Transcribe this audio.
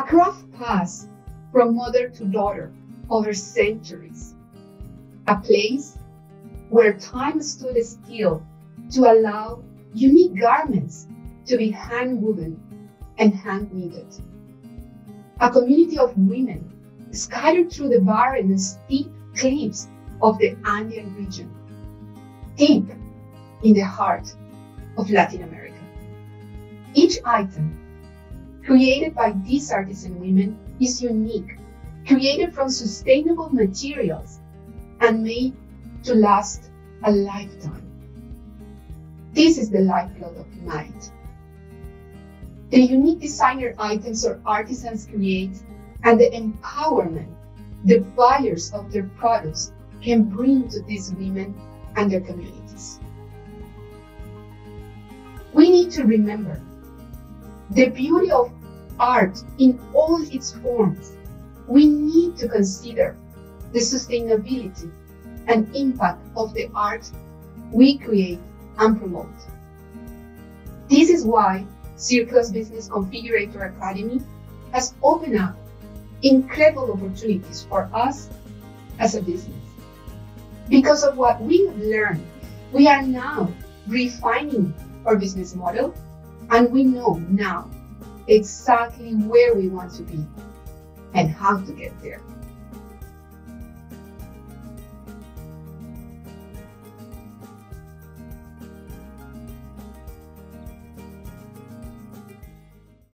A craft passed from mother to daughter over centuries. A place where time stood still to allow unique garments to be hand woven and hand knitted. A community of women scattered through the barren and steep cliffs of the Andean region, deep in the heart of Latin America. Each item created by these artisan women is unique, created from sustainable materials and made to last a lifetime. This is the lifeblood of humanity. The unique designer items our artisans create and the empowerment the buyers of their products can bring to these women and their communities. We need to remember the beauty of art in all its forms. We need to consider the sustainability and impact of the art we create and promote. This is why Circklo Business Configurator Academy has opened up incredible opportunities for us as a business. Because of what we have learned, we are now refining our business model and we know now exactly where we want to be and how to get there.